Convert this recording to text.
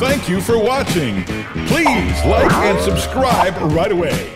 Thank you for watching. Please like and subscribe right away.